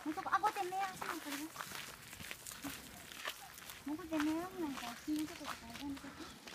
Untuk aku temerah sih, kalau. Mau temerah nanti sini tuh apa?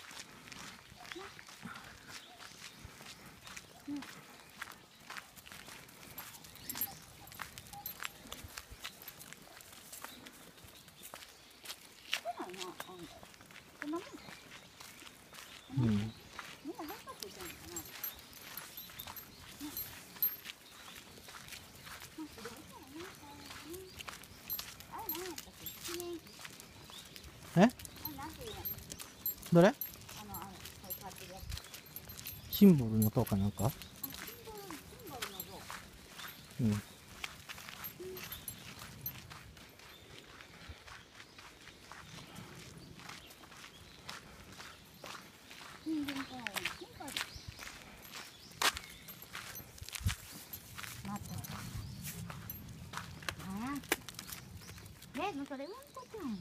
ンボルの塔かなんか？それも見たくない。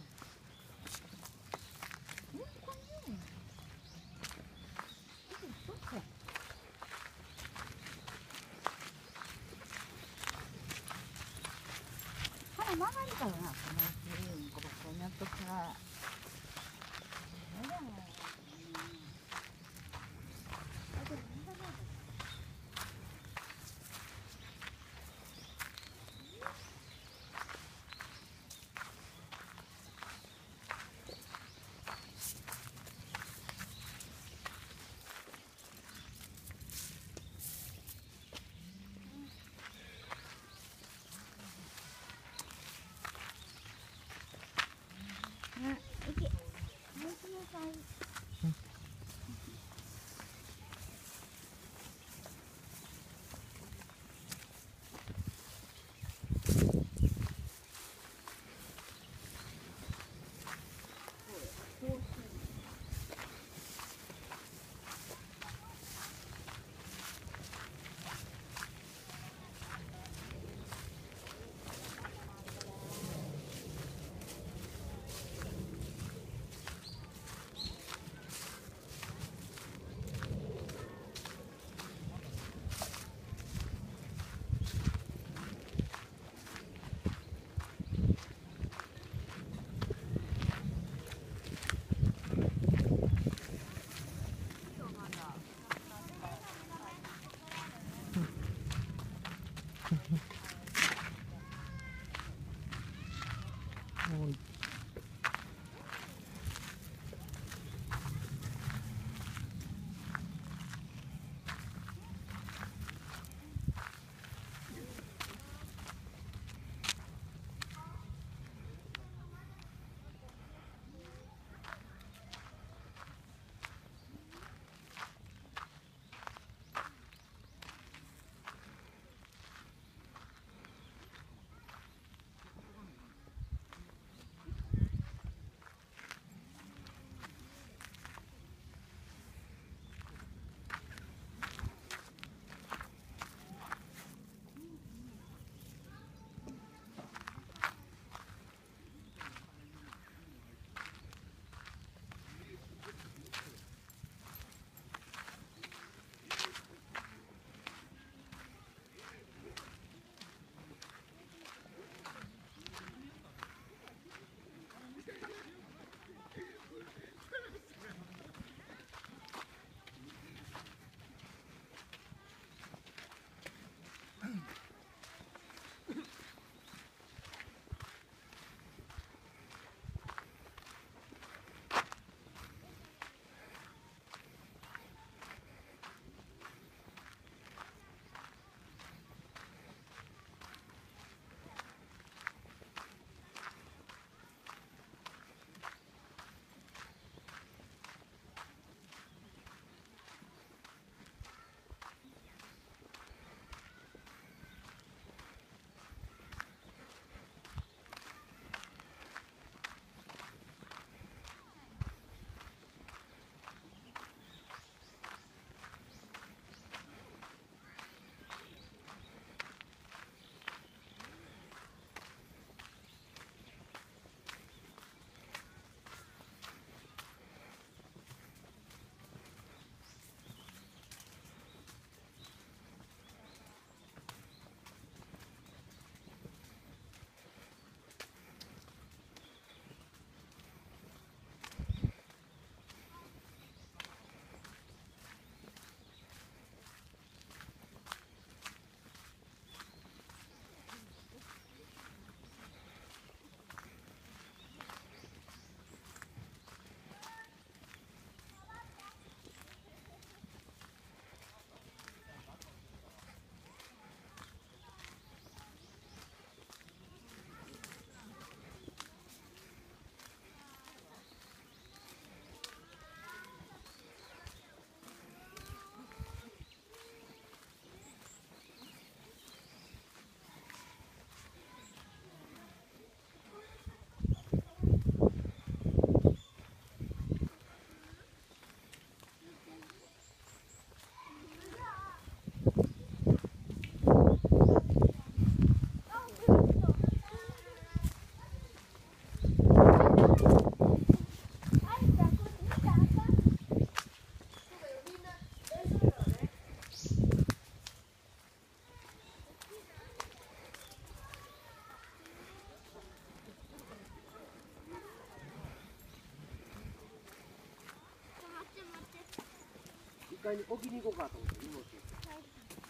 階に置きに行こうかと思って荷物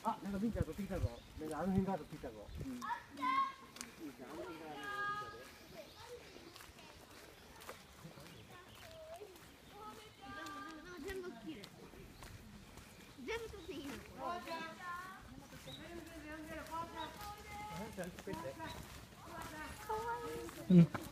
あなんかみーちゃんとってきたぞ。なんかあの辺からとってきたぞ、うん、みーちゃんあの辺から全部切る全部取っていいのこれうん。うんなあやっぱりもうパッとしてもたやつなくなってる一時き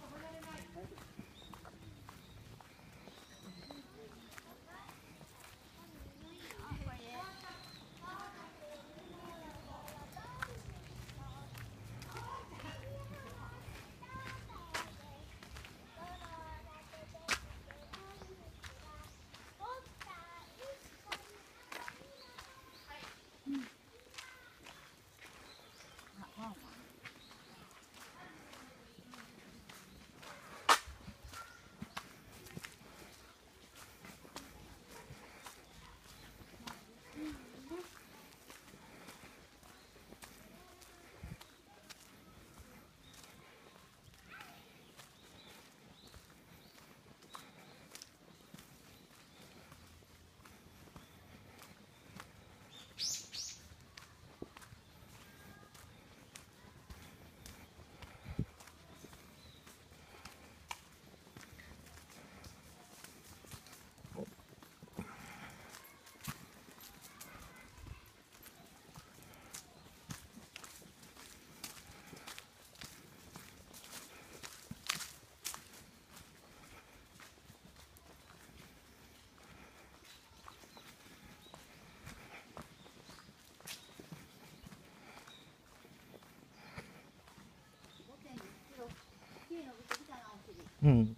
うん。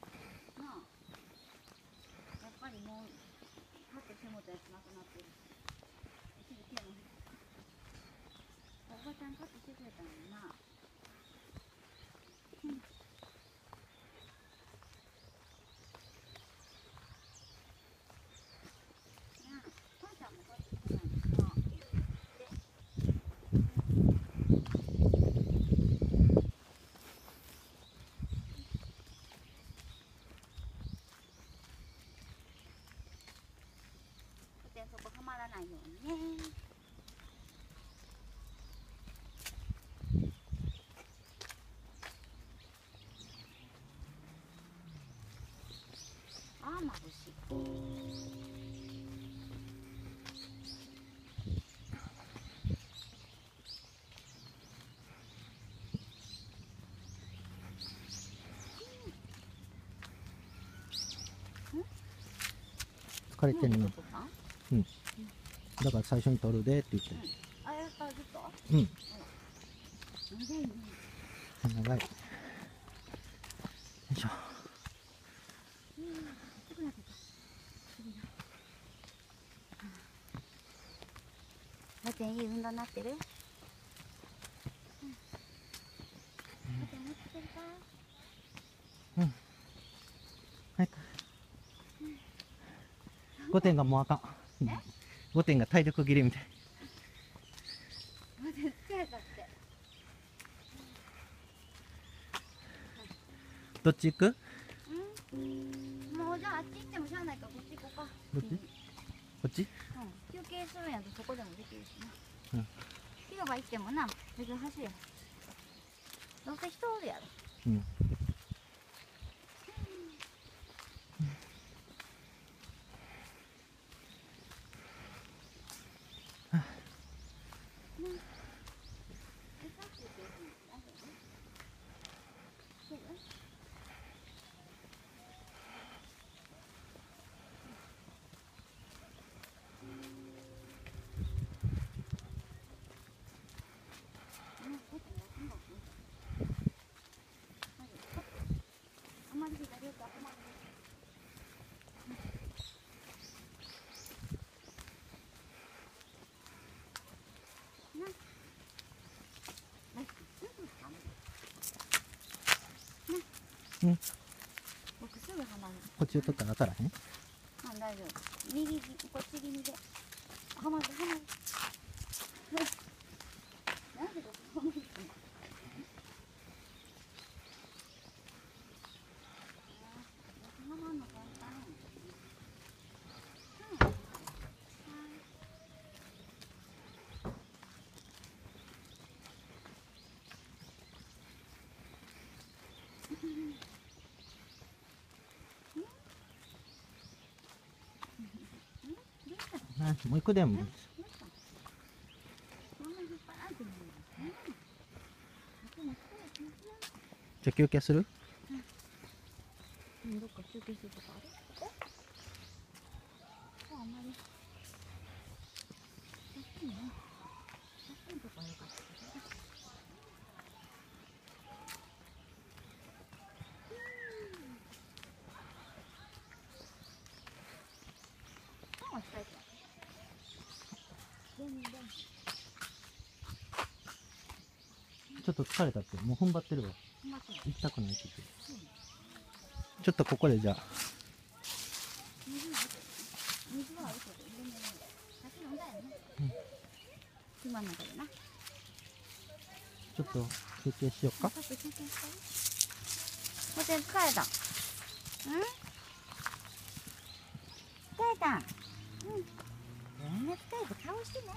おばちゃんカットしてくれたのになうんなあ母ちゃんもカットしてないのになでそこはまらないようにねあーまぶしい疲れてんの。だから最初に取るでって言ってあやっぱずっと？うん。長いね。長い。よいしょ。すぐなってただっていい運動になってる？うん。だって思ってるか5点がもうあかん。うん5点が体力切れみたい。どっち行く？うん。もうじゃああっち行ってもしゃあないからこっち行こうか。どっち？こっち？うん。休憩するんやとそこでもできるしな。うん。広場行ってもな別に走れどうせ人おるやろ。うんえさっき言ってたの大丈夫そうあまり左よくあまりなうん僕すぐはまる。こっち取ったら当たらへんうん、大丈夫。右ぎ、こっち気味で。はまる、はまる。なんでここはまるのあーはまんの簡単。うん。はい。なもう一個でも。じゃあ休憩するうんどっか休憩するとかあるえあんまり写真ね写真とかよかったけどうんあしたいか全然ちょっと疲れたって。もう踏ん張ってるわ。行きたくないって言ってる。ちょっとここでじゃあ。水は水はあるけど全然ないさっき飲ん。ちょっと休憩しようか。ちょっと休憩したいもう全部疲れた。うん？疲れた。うん。そんな疲れた顔してない。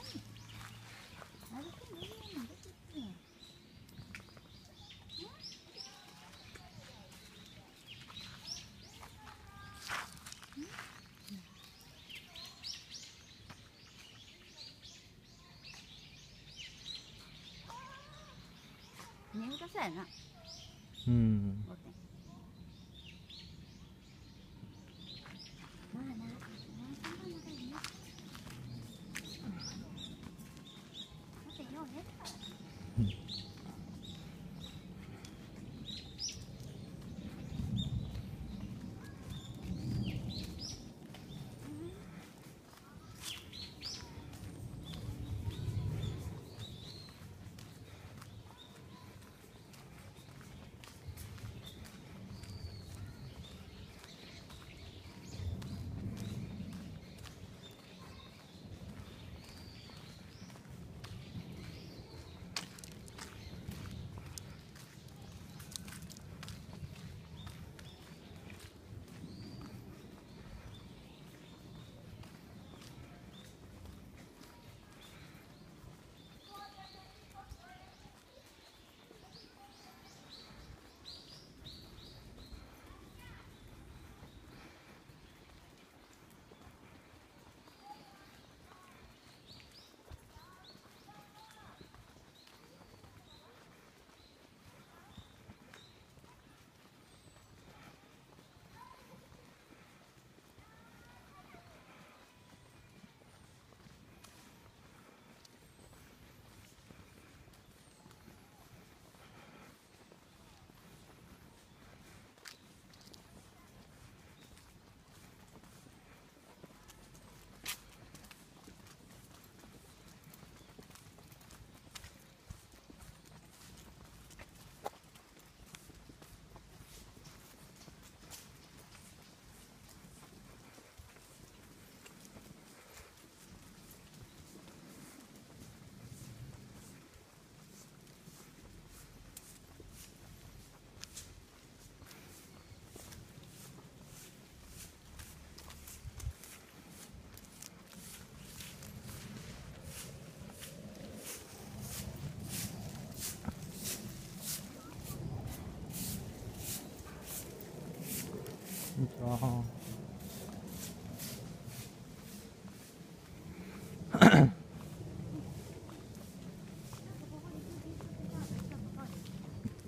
んにちは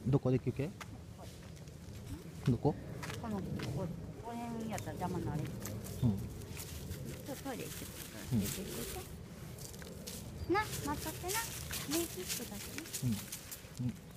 どこで休憩どこ？このここ辺やったら邪魔になる。うんちょっとトイレ行ってくるからうん。な、待っとってな。メイキットだけね。うんうん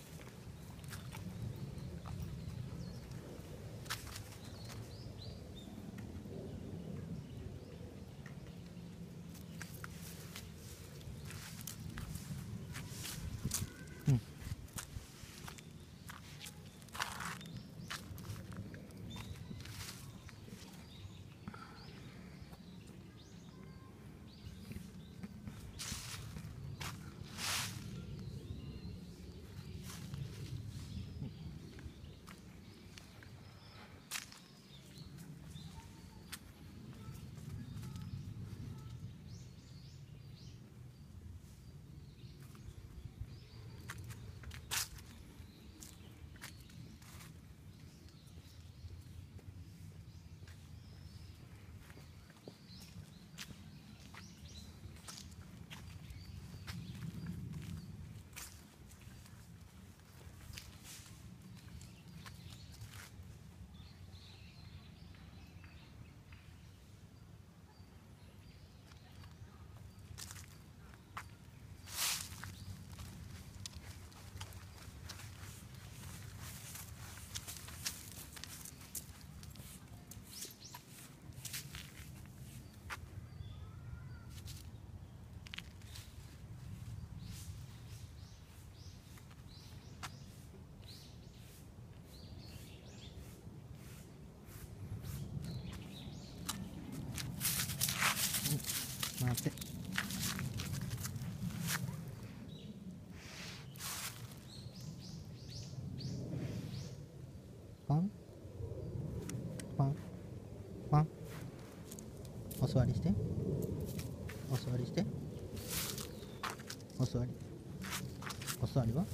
お座りして。お座りして。お座り。お座りは？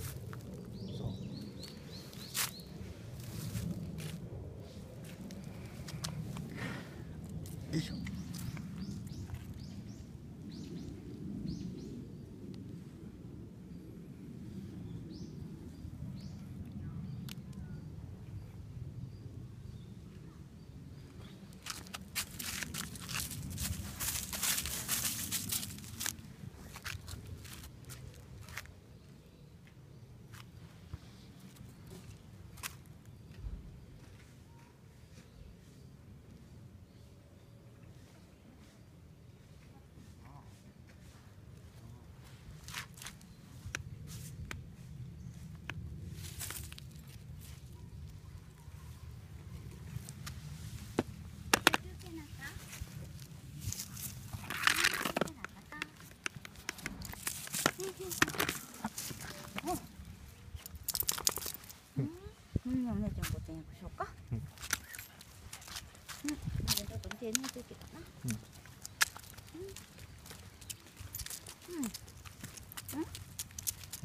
うん、お姉ちゃんご点訳しようか。うんうん。ちょっと手抜いていけたな。うんうん。うん。は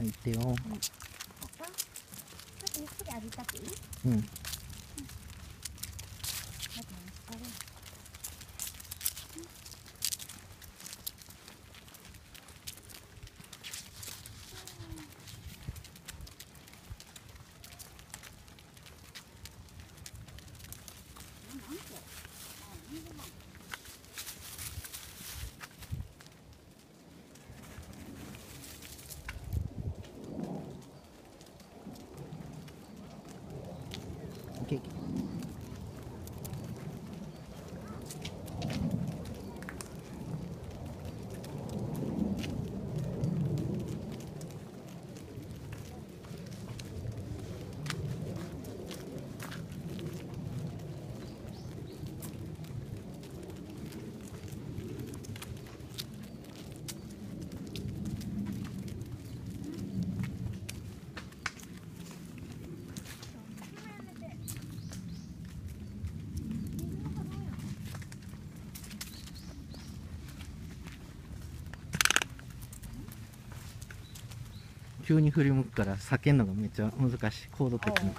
い行ってよこうか。ちょっとゆっくり歩いたっていい？うん急に振り向くから避けるのがめっちゃ難しい。コードあ、的に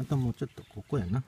あともうちょっとここやな。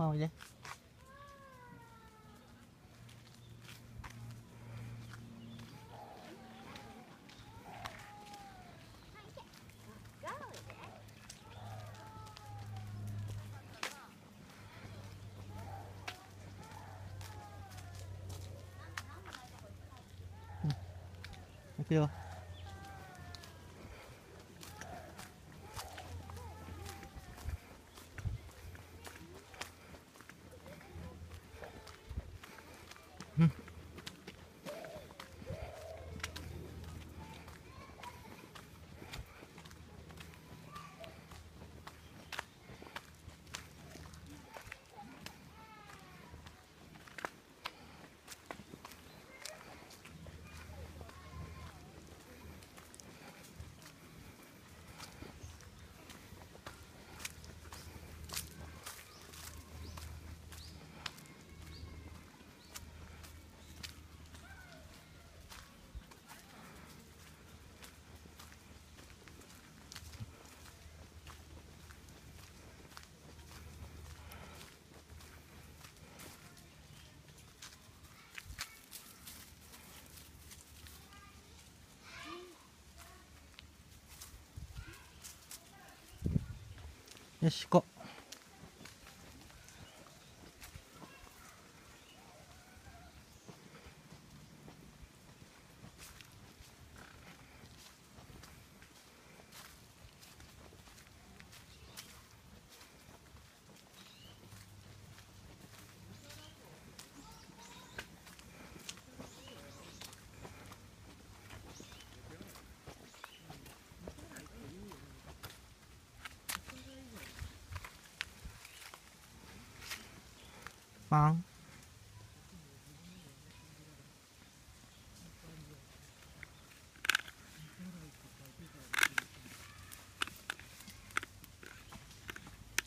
まあおよし行こう。パン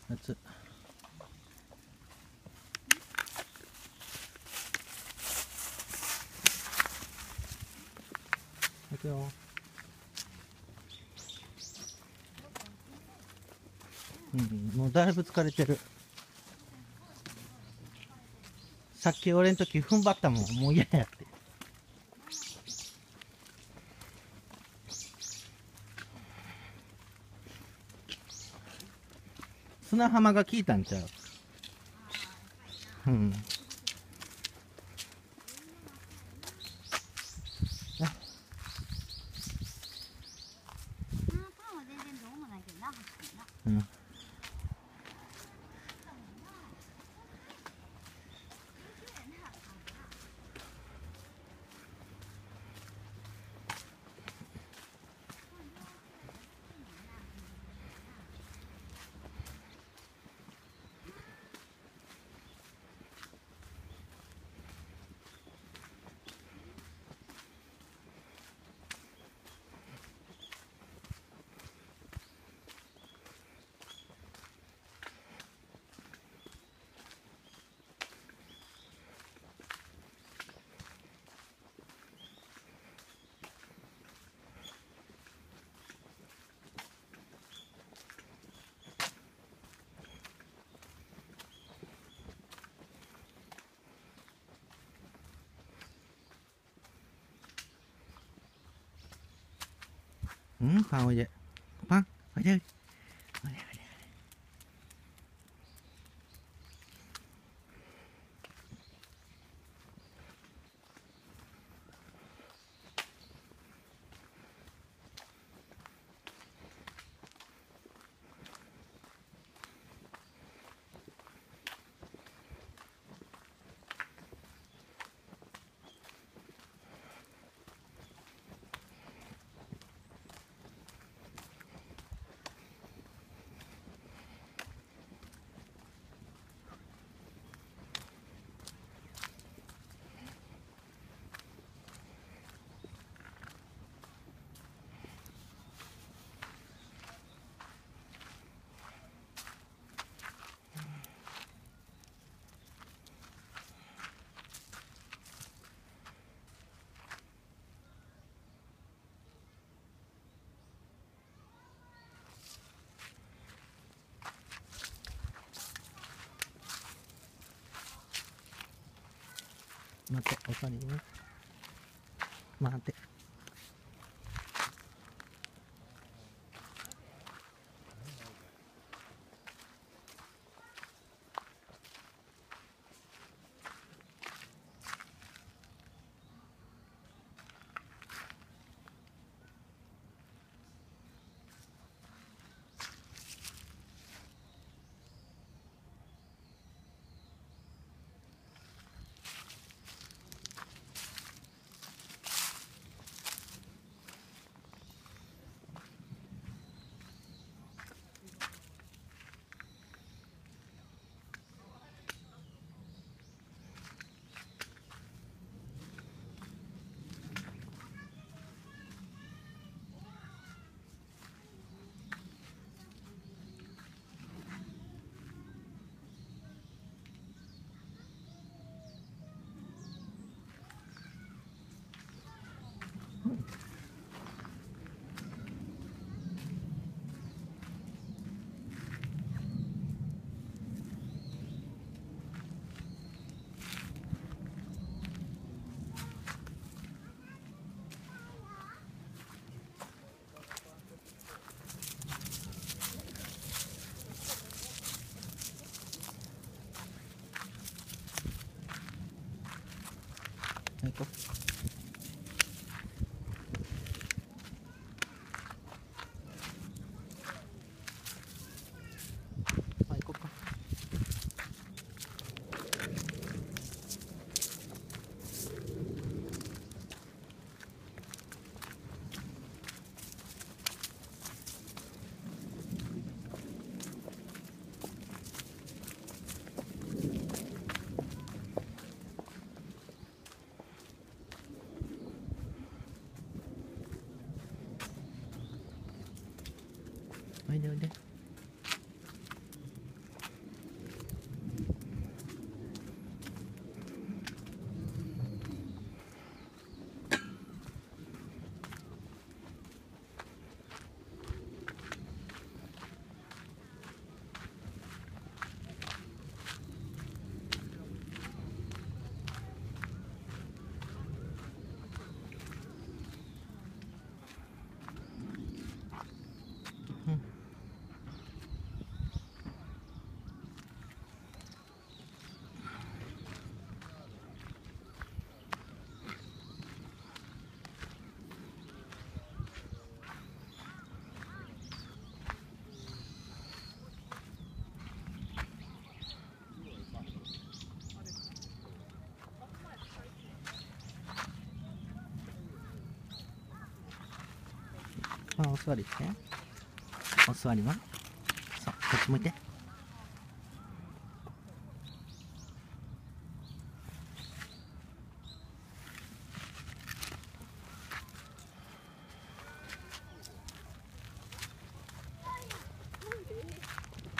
夏行くよ。うんもうだいぶ疲れてるさっき俺の時踏ん張ったもんもう嫌やって。砂浜が効いたんちゃう？うん。うんパンおい待ってお座りね。待って。はおあお座りして。お座りは？そうこっち向いて。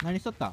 何しとった？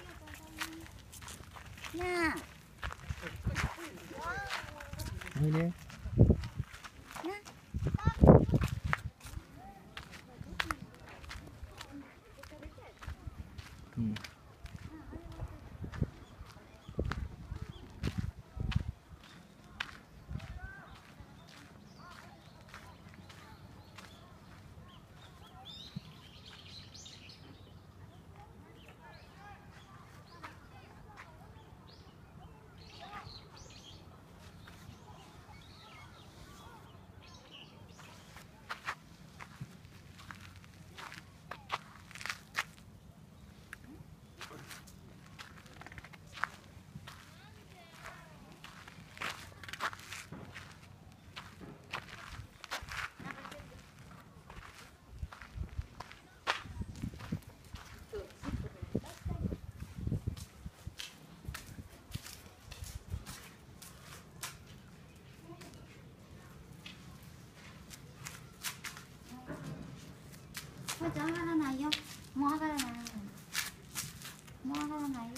하지 화가 나요? 뭐 화가 나요? 뭐 화가 나요?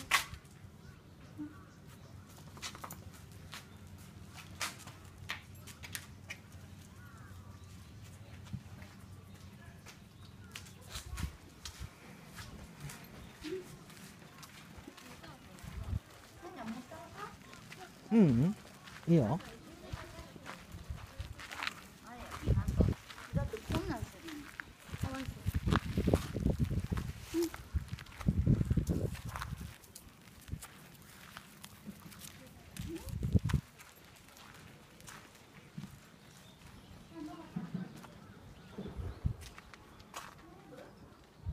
응, 이요.